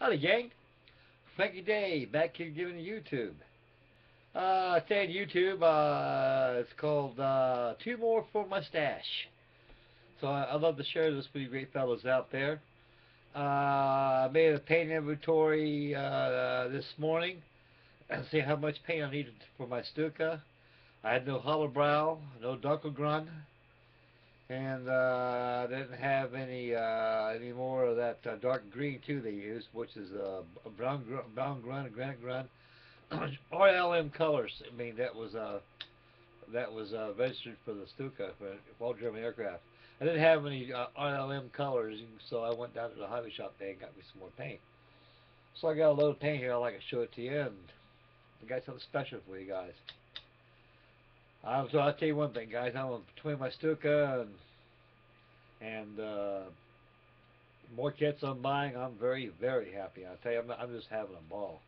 Howdy, gang. Frankie Day, back here giving YouTube. Uh, saying YouTube, uh, it's called uh, Two More for My Stash. So I, I love to share this with you great fellows out there. Uh, I made a paint inventory uh, this morning and see how much paint I needed for my Stuka. I had no Hellblau, no Dunkelgrund, and uh, didn't have any uh, any more of that uh, dark green too they use, which is uh, brown gr brown grunt, granite grunt, RLM colors. I mean that was uh, that was uh, registered for the Stuka for, all German aircraft. I didn't have any uh, RLM colors, so I went down to the hobby shop there and got me some more paint. So I got a load of paint here. I'd like to show it to you, and I got something special for you guys. So I'll tell you one thing, guys. I'm between my Stuka and and uh, more kits I'm buying. I'm very, very happy. I tell you, I'm, I'm just having a ball.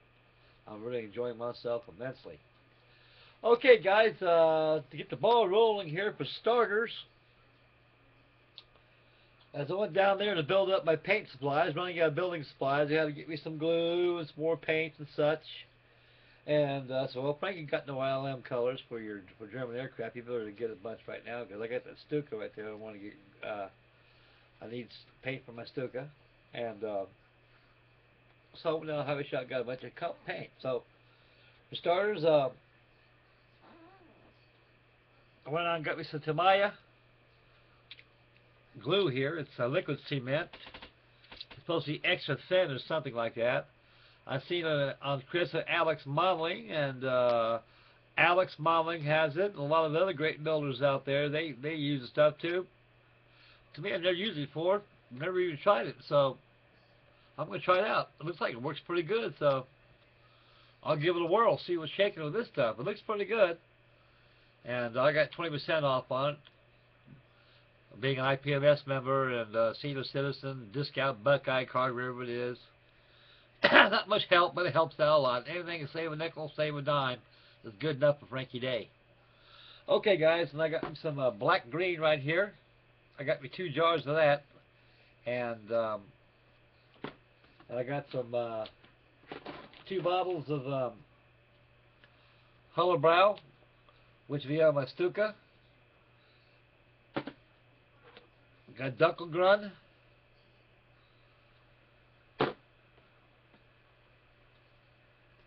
I'm really enjoying myself immensely. Okay, guys. Uh, to get the ball rolling here, for starters, as I went down there to build up my paint supplies, running out of building supplies, I had to get me some glue and some more paint and such. And uh, so, well, Frankie got no RLM colors for your for German aircraft. You better get a bunch right now because I got that Stuka right there. I want to get. Uh, I need paint for my Stuka, and uh, so now Hobby Shop got a bunch of paint. So, for starters, uh, I went on and got me some Tamiya glue here. It's a liquid cement. It's supposed to be extra thin or something like that. I've seen it on Chris and Alex Modeling, and uh, Alex Modeling has it. And a lot of other great builders out there, they they use the stuff too. To me, I've never used it before. Never even tried it, so I'm going to try it out. It looks like it works pretty good, so I'll give it a whirl, see what's shaking with this stuff. It looks pretty good, and I got 20% off on it. Being an IPMS member and a senior citizen, discount Buckeye card, wherever it is. not much help, but it helps out a lot. Anything to save a nickel, save a dime is good enough for Frankie Day. Okay, guys, and I got some uh, black green right here. I got me two jars of that, and um, and I got some uh, two bottles of um, Hellblau, which we have my Stuka. Got Dunkelgrund.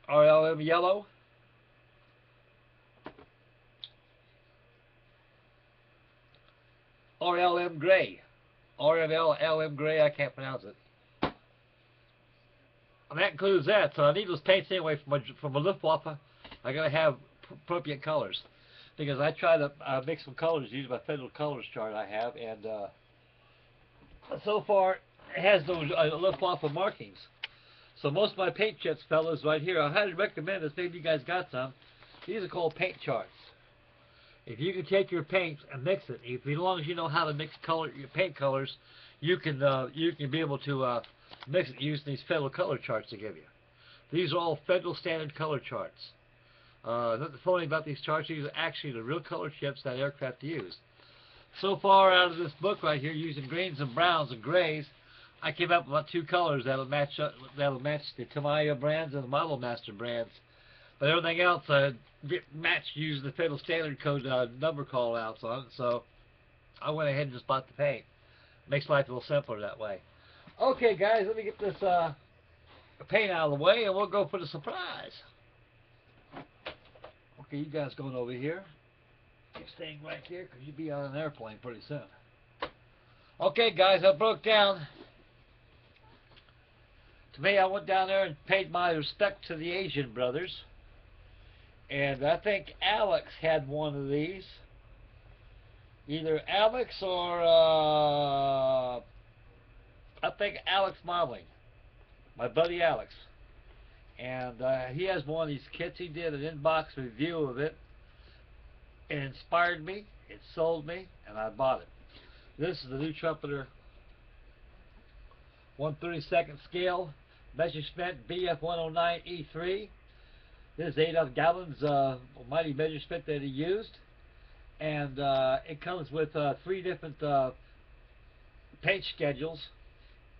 RLM yellow. RLM gray. RLM gray, I can't pronounce it. And that includes that. So I need those paints anyway from my, from a Luftwaffe. I gotta have appropriate colors. Because I try to uh, mix some colors, use my Federal Colors chart I have, and uh, so far it has those uh, Luftwaffe markings. So most of my paint chips, fellas, right here, I highly recommend this. Maybe you guys got some. These are called paint charts. If you can take your paint and mix it, if as long as you know how to mix color, your paint colors, you can uh, you can be able to uh, mix it using these federal color charts to give you. These are all federal standard color charts. Uh, nothing funny about these charts. These are actually the real color chips that aircraft use. So far out of this book right here, using greens and browns and grays, I came up with two colors that'll match up, that'll match the Tamiya brands and the Model Master brands. But everything else uh, matched using the Federal Standard Code uh, number call outs on it. So I went ahead and just bought the paint. Makes life a little simpler that way. Okay, guys, let me get this uh, paint out of the way, and we'll go for the surprise. Okay, you guys going over here. You're staying right here because you'll be on an airplane pretty soon. Okay, guys, I broke down to me, I went down there and paid my respect to the Asian brothers. And I think Alex had one of these. Either Alex or, uh, I think Alex Marling. My buddy Alex. And uh, he has one of these kits. He did an inbox review of it. It inspired me. It sold me. And I bought it. This is the new trumpeter 132nd scale Messerschmitt BF109E3. This is Adolf Galland's uh, mighty Messerschmitt that he used. And uh, it comes with uh, three different uh, paint schedules.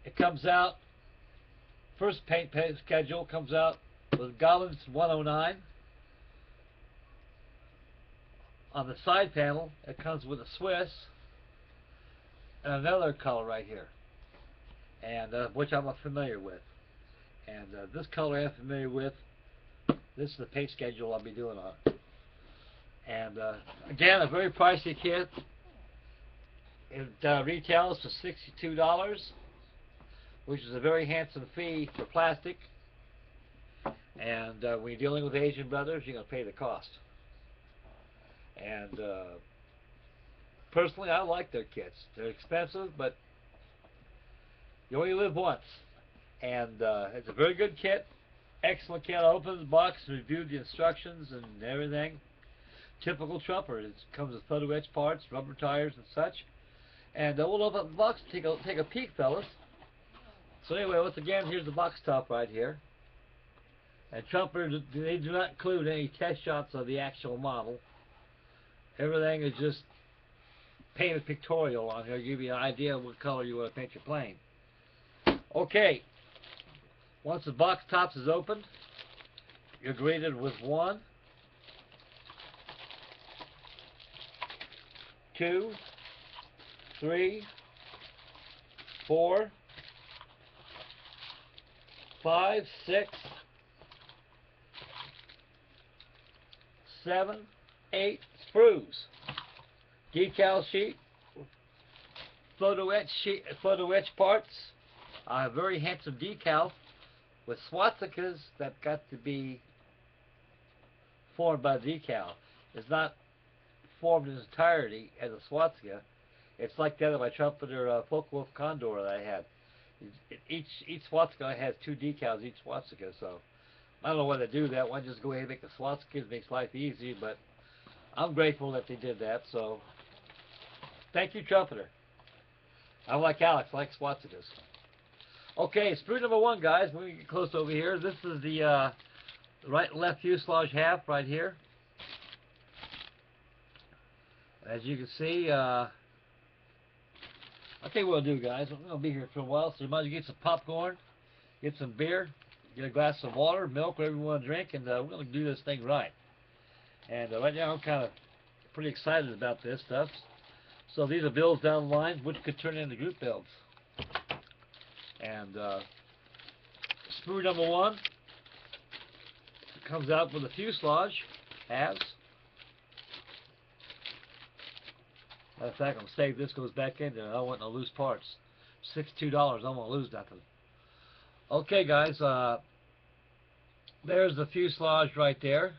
It comes out First paint pay schedule comes out with Galland's 109. On the side panel, it comes with a Swiss and another color right here, and uh, which I'm familiar with. And uh, this color I'm familiar with. This is the paint schedule I'll be doing on. And uh, again, a very pricey kit. It uh, retails for sixty-two dollars, which is a very handsome fee for plastic. And uh, when you're dealing with Asian brothers, you're gonna pay the cost. And uh, personally, I like their kits. They're expensive, but you only live once. And uh, it's a very good kit. Excellent kit. I opened the box, reviewed the instructions and everything. Typical Trumper. It comes with photo etch parts, rubber tires, and such. And uh, we'll open the box. Take a take a peek, fellas. So anyway, once again, here's the box top right here. And Trumper, they do not include any test shots of the actual model. Everything is just painted pictorial on here, give you an idea of what color you want to paint your plane. Okay, once the box tops is opened, you're greeted with one, two, three, four, five, six, seven, eight sprues. Decal sheet, photo etch sheet, photo etch parts, a very handsome decal with swastikas that got to be formed by decal. It's not formed in its entirety as a swastika. It's like that of my trumpeter uh, Focke-Wulf Condor that I had. Each each swastika has two decals each swastika, so I don't know why they do that. Why just go ahead and make the swastikas? Makes life easy, but I'm grateful that they did that. So thank you, trumpeter. I'm like Alex, like swastikas. Okay, sprue number one, guys. We get close over here, this is the uh, right-left fuselage half right here. As you can see, uh, you what I'll do, guys. I'm going to be here for a while, so you might as well get some popcorn, get some beer, get a glass of water, milk, whatever you want to drink, and uh, we're going to do this thing right. And uh, right now, I'm kind of pretty excited about this stuff. So these are builds down the line, which could turn into group builds. And uh, sprue number one comes out with a fuselage, has. Matter of fact, I'm save this goes back in there. I don't want no loose parts. Sixty-two dollars. I don't want to lose nothing. Okay, guys. Uh, there's the fuselage right there.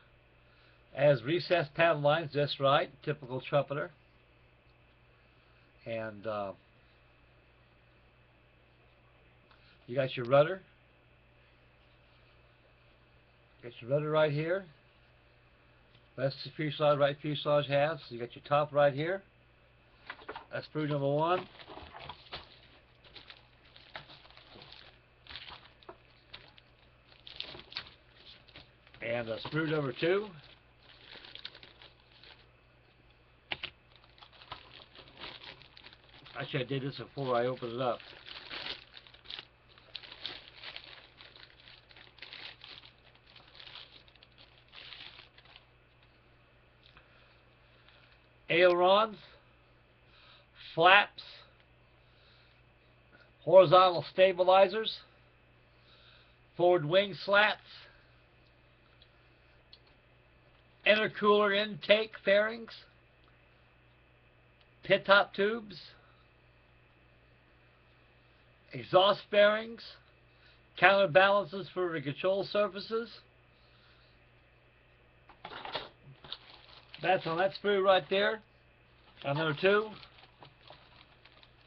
As recessed panel lines, just right. Typical trumpeter. And uh, you got your rudder. Got your rudder right here. That's the fuselage right fuselage has. You got your top right here. That's sprue number one. And uh, sprue number two. Actually, I did this before I opened it up. Ailerons, flaps, horizontal stabilizers, forward wing slats, intercooler intake fairings, pit top tubes, exhaust bearings, counterbalances for the control surfaces. That's on that sprue right there. On number two.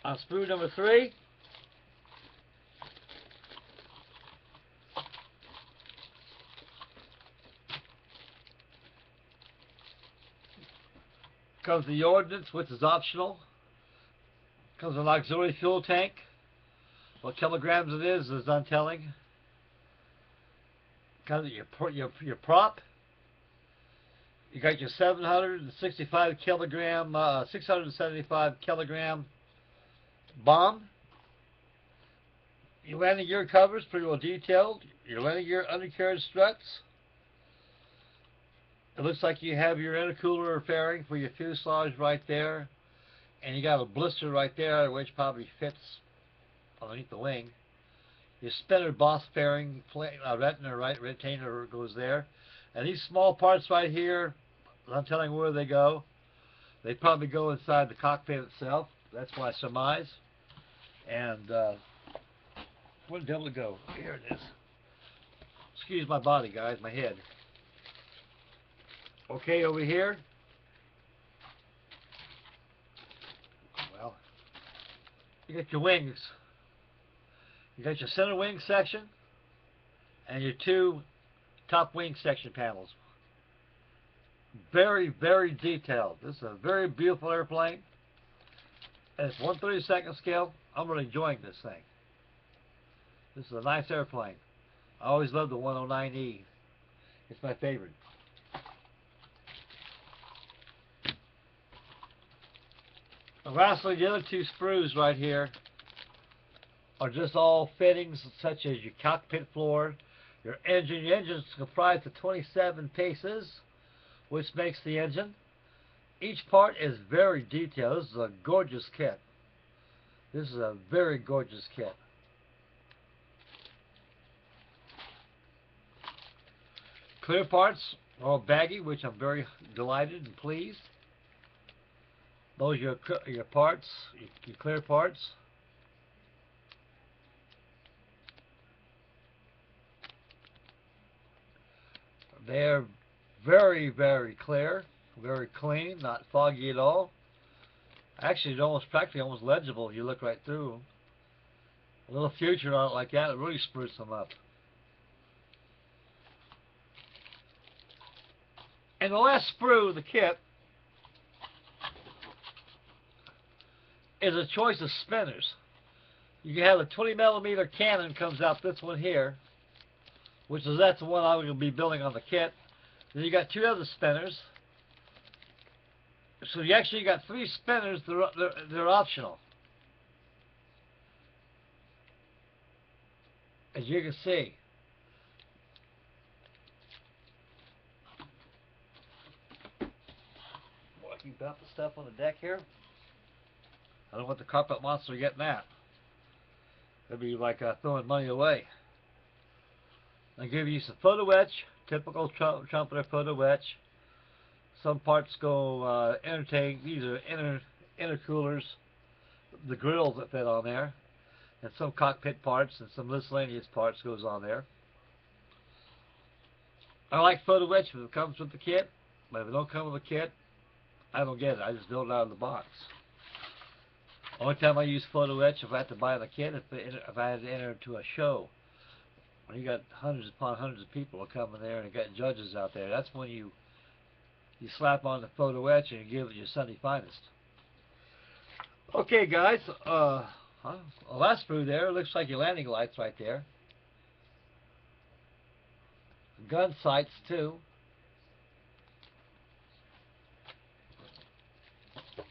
On sprue number three. Comes the ordnance, which is optional. Comes an auxiliary fuel tank. What kilograms it is is untelling. Comes your your your prop. You got your 765 kilogram, uh, 675 kilogram bomb. your landing gear covers pretty well detailed. Your landing gear undercarriage struts. It looks like you have your intercooler fairing for your fuselage right there. And you got a blister right there which probably fits underneath the wing. Your spinner boss fairing uh, retina right retainer goes there. And these small parts right here, I'm telling where they go. They probably go inside the cockpit itself. That's I surmise. And uh, where did it go? Here it is. Excuse my body, guys, my head. Okay, over here. Well, you got your wings. You got your center wing section and your two top wing section panels. Very, very detailed. This is a very beautiful airplane. And it's 132nd scale. I'm really enjoying this thing. This is a nice airplane. I always loved the 109E. It's my favorite. And lastly, the other two sprues right here are just all fittings such as your cockpit floor, your engine. Your engine is comprised of 27 pieces, which makes the engine. Each part is very detailed. This is a gorgeous kit. This is a very gorgeous kit. Clear parts are all baggy, which I'm very delighted and pleased. Those are your, your parts, your clear parts. They're very, very clear, very clean, not foggy at all. Actually, it's almost practically almost legible if you look right through them. A little future on it like that, it really spruces them up. And the last sprue of the kit is a choice of spinners. You can have a 20 millimeter cannon comes out this one here, which is that's the one I'm going to be building on the kit. Then you got two other spinners. So you actually got three spinners. They're, they're, they're optional. As you can see. Boy, about the stuff on the deck here. I don't want the carpet monster getting that. That'd be like uh, throwing money away. I give you some photo etch, typical tr trumpeter photo etch. Some parts go uh, intertank. These are inner intercoolers, the grills that fit on there, and some cockpit parts and some miscellaneous parts goes on there. I like photo etch if it comes with the kit, but if it don't come with the kit, I don't get it. I just build it out of the box. Only time I use photo etch if I have to buy the kit if, if I had to enter into a show. You got hundreds upon hundreds of people coming there and you got judges out there, that's when you you slap on the photo etch and give it your Sunday finest. Okay, guys. Uh, huh, last sprue there looks like your landing lights right there. Gun sights too.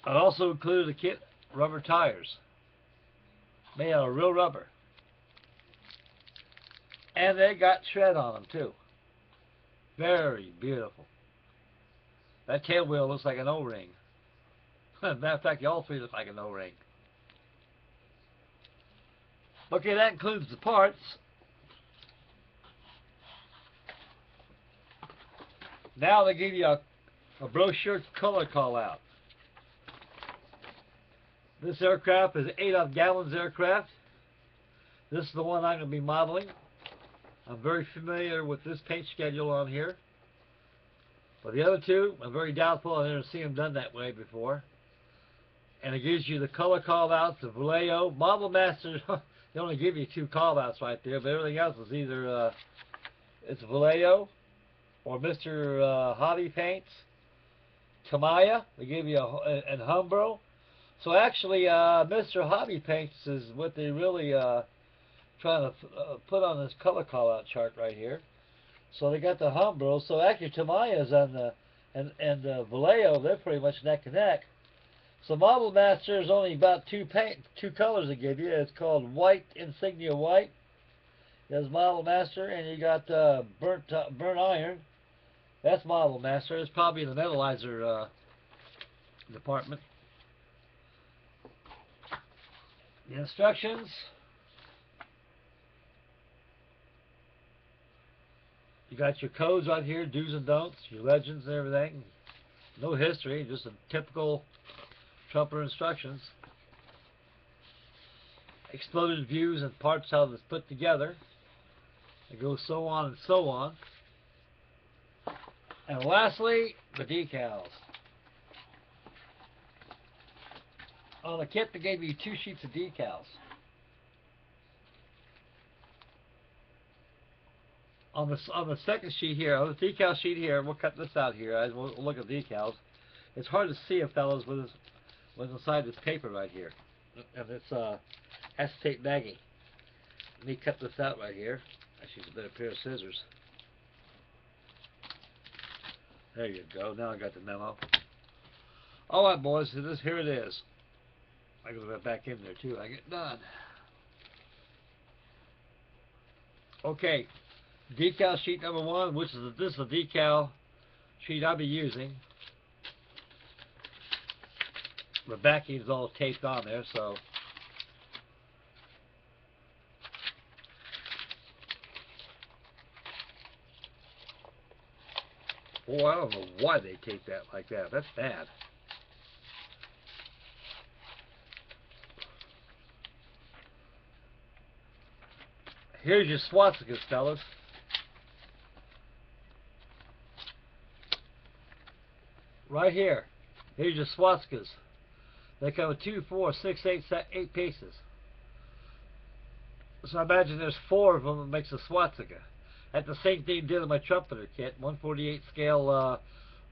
I also included a kit rubber tires made out of real rubber. And they got tread on them too. Very beautiful. That tail wheel looks like an O-ring. Matter of fact, all three look like an O-ring. Okay, that includes the parts. Now they give you a, a brochure color call out. This aircraft is Adolf Galland's aircraft. This is the one I'm going to be modeling. I'm very familiar with this paint schedule on here. But the other two, I'm very doubtful I've never seen them done that way before. And it gives you the color call-outs of Vallejo. Model Masters, they only give you two call-outs right there, but everything else is either uh, it's Vallejo or Mr. Uh, Hobby Paints. Tamiya, they give you a, and Humbrol. So actually, uh, Mr. Hobby Paints is what they really uh, trying to uh, put on this color call-out chart right here. So they got the Humbrol. So actually, Tamiya's on the and and uh, Vallejo, they're pretty much neck and neck. So Model Master is only about two paint, two colors they give you. It's called white insignia white. There's Model Master, and you got uh, burnt uh, burnt iron. That's Model Master. It's probably in the metalizer uh, department. The instructions. You got your codes right here, do's and don'ts, your legends and everything. No history, just a typical trumper instructions. Exploded views and parts how it's put together. It goes so on and so on. And lastly, the decals. On the kit, they gave you two sheets of decals. On the on the second sheet here, on the decal sheet here, we'll cut this out here. I will look at decals. It's hard to see fellows with with inside this paper right here, and it's uh acetate baggy. Let me cut this out right here. Actually, it's a better pair of scissors. There you go. Now I got the memo. All right, boys. This here it is. I go back in there too. I get done. Okay, decal sheet number one, which is this is the decal sheet I'll be using. The backing is all taped on there, so Boy, I don't know why they tape that like that. That's bad. Here's your swastikas, fellas. Right here. Here's your swastikas. They come with two, four, six, eight, eight pieces. So I imagine there's four of them that makes a swastika. At the same thing did in my trumpeter kit, 148 scale uh,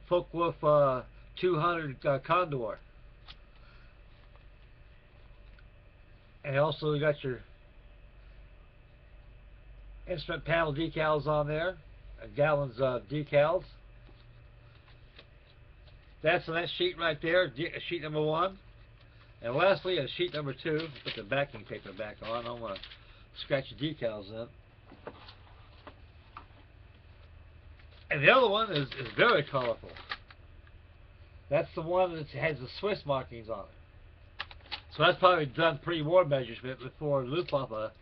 Focke-Wulf uh, 200 uh, Condor. And also you got your instrument panel decals on there, Galland's uh, decals. That's on that sheet right there, uh, sheet number one. And lastly, a sheet number two, put the backing paper back on. I don't want to scratch the decals in. And the other one is, is very colorful. That's the one that has the Swiss markings on it. So that's probably done pre-war measurement before Luftwaffe,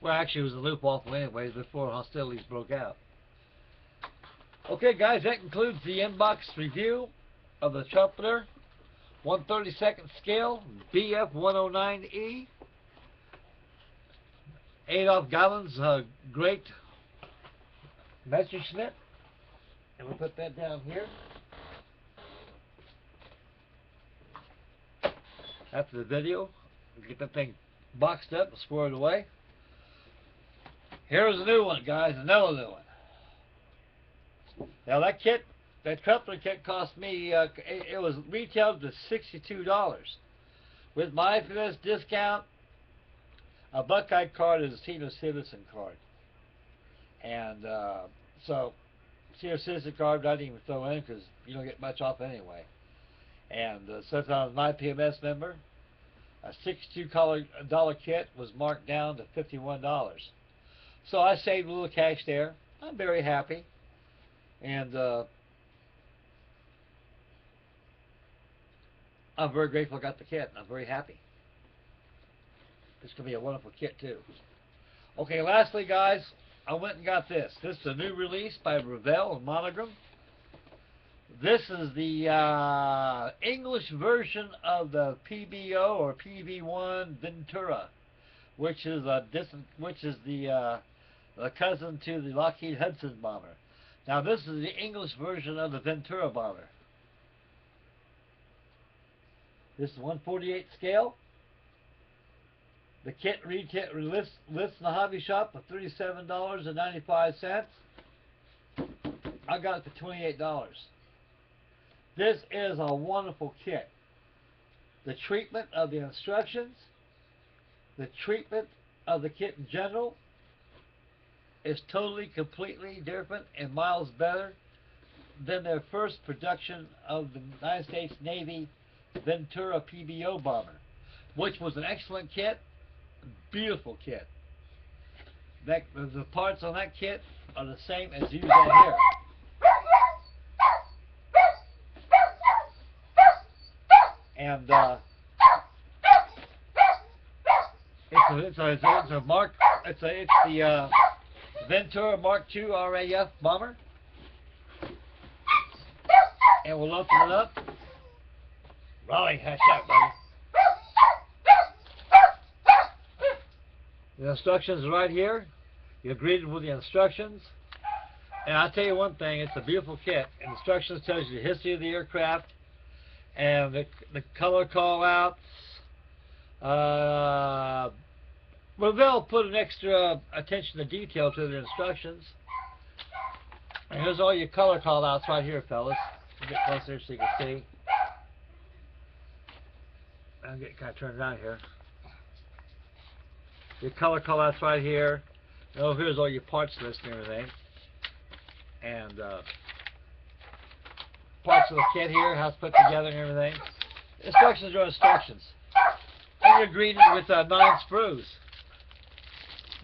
well actually it was the Luftwaffe anyways, before hostilities broke out. Okay guys, that concludes the inbox review of the Trumpeter 132nd scale BF-109E. Adolf Galland's uh, great Messerschmitt. And we'll put that down here. After the video, get that thing boxed up and squared away. Here's a new one, guys, another new one. Now that kit, that trumpeter kit cost me, uh, it, was retailed to $62. With my this discount, a Buckeye card is a senior citizen card. And uh, so senior citizen card I didn't even throw in because you don't get much off anyway. And uh, since I was my PMS member, a $62 kit was marked down to $51. So I saved a little cash there. I'm very happy. And uh, I'm very grateful I got the kit. I'm very happy. It's going to be a wonderful kit too. Okay, lastly guys, I went and got this. This is a new release by Revell and Monogram. This is the uh, English version of the PBO or PV1 Ventura, which is a which is the uh, the cousin to the Lockheed Hudson bomber. Now this is the English version of the Ventura bomber. This is 148 scale. The kit lists, lists in the hobby shop for $37.95. I got it for $28. This is a wonderful kit. The treatment of the instructions, the treatment of the kit in general is totally, completely different and miles better than their first production of the United States Navy Ventura PBO bomber, which was an excellent kit, beautiful kit. That the parts on that kit are the same as used on here. And uh, it's a, it's a, it's a, it's a Mark, it's a, it's the uh, Ventura Mark II RAF bomber. And we'll open it up. Raleigh, hush up, buddy. The instructions right here. You're greeted with the instructions. And I'll tell you one thing, it's a beautiful kit. Instructions tells you the history of the aircraft and the, the color call outs. Uh, well, they'll put an extra attention to detail to the instructions. And here's all your color call outs right here, fellas. Get closer so you can see. I'll get kind of turned around here. Your color call outs right here. Oh, here's all your parts list and everything. And uh, parts of the kit here, how it's put together and everything. Instructions are instructions. And you're greeted with uh, nine sprues.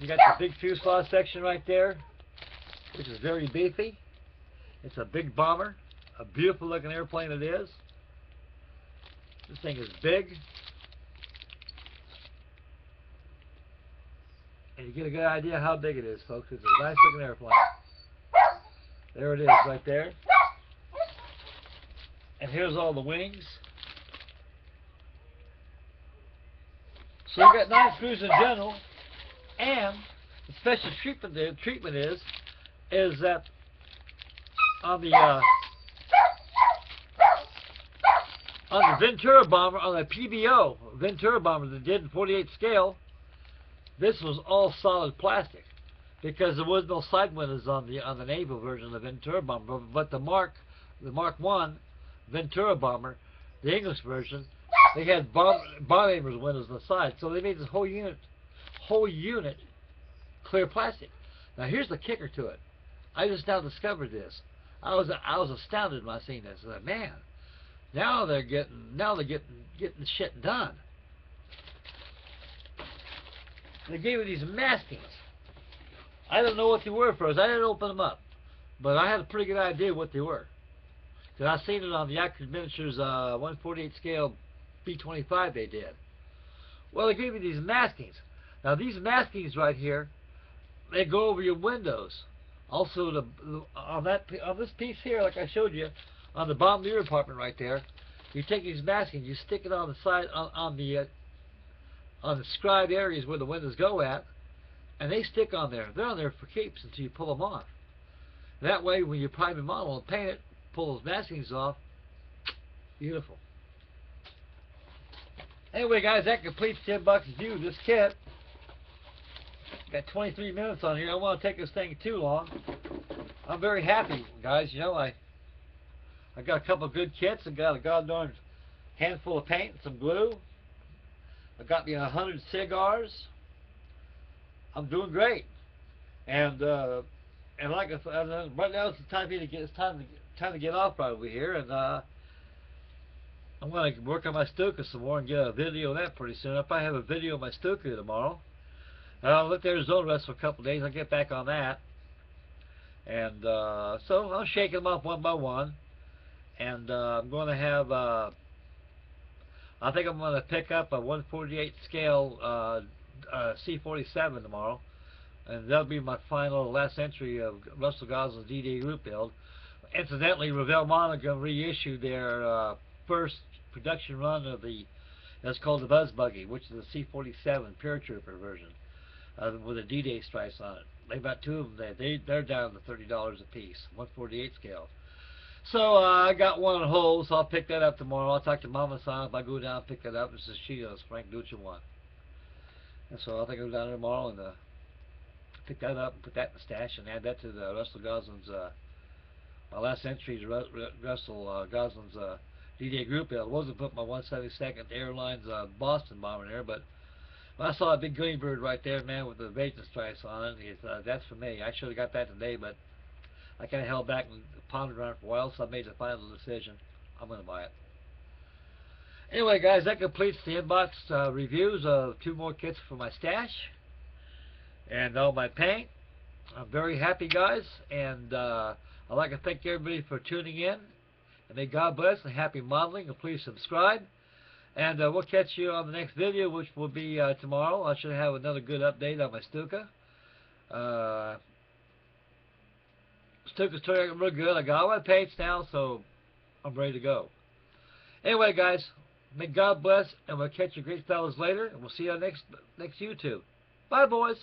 You got the big fuselage section right there, which is very beefy. It's a big bomber, a beautiful looking airplane it is. This thing is big. And you get a good idea how big it is, folks. It's a nice looking airplane. There it is, right there. And here's all the wings. So you got nine sprues in general, and the special treatment, the treatment is is that on the uh, on the Ventura bomber on the PBO Ventura bomber that did in 48 scale, this was all solid plastic because there was no side windows on the on the naval version of the Ventura bomber, but the Mark the Mark One Ventura bomber, the English version, they had bomb bombers windows on the side, so they made this whole unit whole unit clear plastic. Now here's the kicker to it. I just now discovered this. I was I was astounded when I seen this. I said, man, now they're getting now they're getting getting shit done. They gave me these maskings. I don't know what they were first. I didn't open them up, but I had a pretty good idea what they were. Cause I seen it on the Accurate Miniatures uh, 148 scale B25 they did. Well, they gave me these maskings. Now these maskings right here, they go over your windows. Also, the, on that on this piece here, like I showed you, on the bottom mirror compartment right there, you take these maskings, you stick it on the side on, on the uh, on the scribed areas where the windows go at, and they stick on there. They're on there for keeps until you pull them off. That way, when you prime the model and paint it, pull those maskings off. Beautiful. Anyway, guys, that completes Tim Buck's view of this kit. Got 23 minutes on here. I don't want to take this thing too long. I'm very happy, guys. You know, I I got a couple good kits. I got a goddamn handful of paint and some glue. I got me a hundred cigars. I'm doing great, and uh, and like I said, right now it's the time to get. It's time to time to get off probably here, and uh, I'm going to work on my Stuka some more and get a video of that pretty soon. If I have a video of my Stuka tomorrow, I'll let the Arizona rest for a couple days. I'll get back on that. And uh, so I'll shake them up one by one. And uh, I'm going to have, uh, I think I'm going to pick up a 148 scale uh, uh, C-47 tomorrow. And that'll be my final last entry of Russell Goslin's D-Day group build. Incidentally, Revell Monogram reissued their uh, first production run of the, that's called the Buzz Buggy, which is the C-47 Paratrooper version uh, with a D-Day stripes on it. They got two of them. They, they they're down to thirty dollars a piece, 148 scale. So uh, I got one on hold, so I'll pick that up tomorrow. I'll talk to Mama San if I go down and pick that up. This is Shields, Frank Ducha one. And so I think I'll go down there tomorrow and uh, pick that up and put that in the stash and add that to the Russell Goslin's. Uh, my last entry is Russell uh, Goslin's uh, D-Day group. I wasn't put my 172nd Airlines uh, Boston bomber there, but I saw a big green bird right there, man, with the Invasion stripes on it. Said, that's for me. I should have got that today, but I kind of held back and pondered on it for a while, so I made the final decision. I'm going to buy it. Anyway, guys, that completes the inbox uh, reviews of two more kits for my stash and all my paint. I'm very happy, guys, and uh, I'd like to thank everybody for tuning in. And may God bless and happy modeling. And please subscribe. And uh, we'll catch you on the next video, which will be uh, tomorrow. I should have another good update on my Stuka. Stuka's turning out real good. I got all my paints now, so I'm ready to go. Anyway, guys, may God bless, and we'll catch you great fellas later, and we'll see you on next next YouTube. Bye, boys.